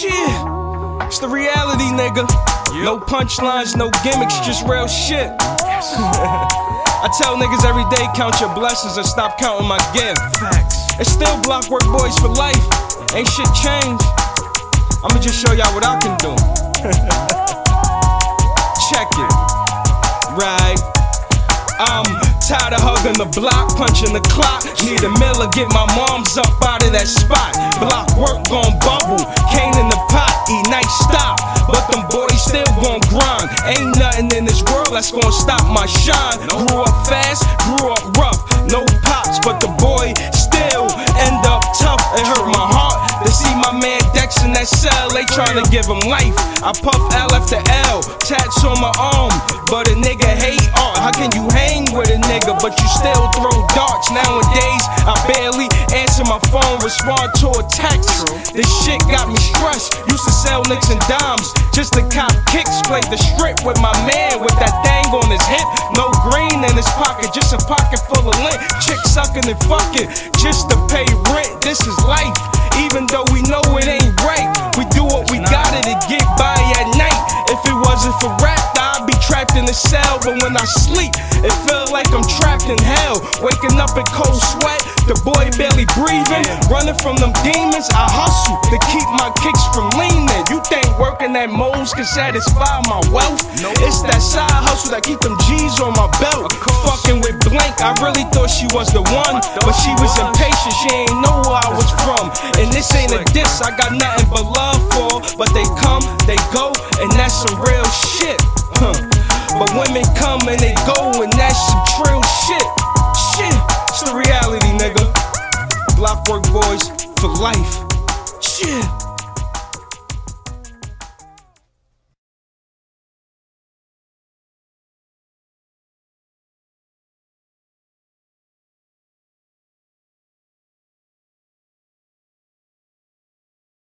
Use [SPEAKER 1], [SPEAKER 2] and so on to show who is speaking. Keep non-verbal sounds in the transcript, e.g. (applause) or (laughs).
[SPEAKER 1] Shit. It's the reality, nigga. No punchlines, no gimmicks, just real shit. I tell niggas every day, count your blessings and stop counting my gift.
[SPEAKER 2] Facts.
[SPEAKER 1] It's still Blockwork Boyz for life. Ain't shit changed. I'ma just show y'all what I can do. (laughs) Check it. Right. I'm tired of hugging the block, punching the clock. Need a miller, get my moms up out of that spot. Block work gon' bubble, cane that's gon' stop my shine. Grew up fast, grew up rough, no pops, but the boy still end up tough. It hurt my heart to see my man Dex in that cell. They tryna give him life. I puff L after L, tats on my arm, but a nigga hate art. How can you hang with a nigga, but you still throw darts? Nowadays, I barely answer my phone, respond to a text. This shit got me stressed. Used to sell nicks and dimes just to cop kicks. Played the strip with my man with that on his hip. No green in his pocket, just a pocket full of lint. Chick sucking and fucking just to pay rent. This is life, even though we know it ain't right. We do what we gotta to get by at night. If it wasn't for rap, I'd be trapped in a cell. But when I sleep, it feel like I'm trapped in hell. Waking up in cold sweat, the boy barely breathing. Running from them demons, I hustle to keep working at Moe's can satisfy my wealth? It's that side hustle that keep them G's on my belt. Fucking with Blank, I really thought she was the one, but she was impatient. She ain't know where I was from. And this ain't a diss, I got nothing but love for. But they come, they go, and that's some real shit. Huh. But women come and they go, and that's some trill shit. Shit, it's the reality, nigga. Blockwork Boyz for life.